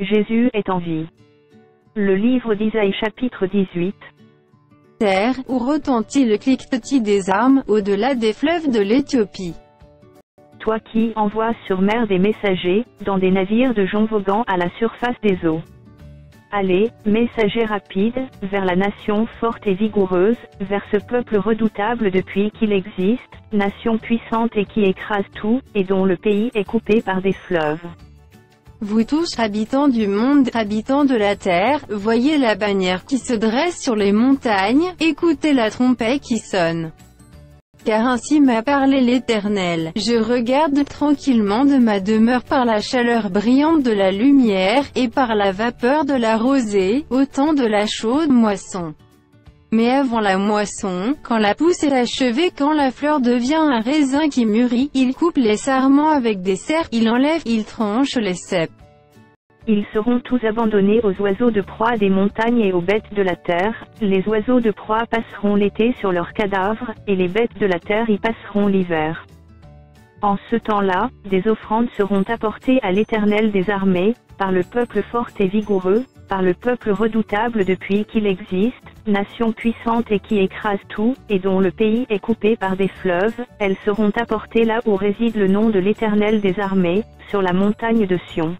Jésus est en vie. Le livre d'Isaïe chapitre 18. Terre, où retentit le cliquetis des armes, au-delà des fleuves de l'Éthiopie. Toi qui envoies sur mer des messagers, dans des navires de joncs voguant à la surface des eaux. Allez, messagers rapides, vers la nation forte et vigoureuse, vers ce peuple redoutable depuis qu'il existe, nation puissante et qui écrase tout, et dont le pays est coupé par des fleuves. Vous tous, habitants du monde, habitants de la terre, voyez la bannière qui se dresse sur les montagnes, écoutez la trompette qui sonne. Car ainsi m'a parlé l'Éternel, je regarde tranquillement de ma demeure par la chaleur brillante de la lumière, et par la vapeur de la rosée, au temps de la chaude moisson. Mais avant la moisson, quand la pousse est achevée, quand la fleur devient un raisin qui mûrit, il coupe les sarments avec des serres, il enlève, il tranche les cèpes. Ils seront tous abandonnés aux oiseaux de proie des montagnes et aux bêtes de la terre, les oiseaux de proie passeront l'été sur leurs cadavres, et les bêtes de la terre y passeront l'hiver. En ce temps-là, des offrandes seront apportées à l'Éternel des armées, par le peuple fort et vigoureux, par le peuple redoutable depuis qu'il existe, nation puissante et qui écrase tout, et dont le pays est coupé par des fleuves, elles seront apportées là où réside le nom de l'Éternel des armées, sur la montagne de Sion.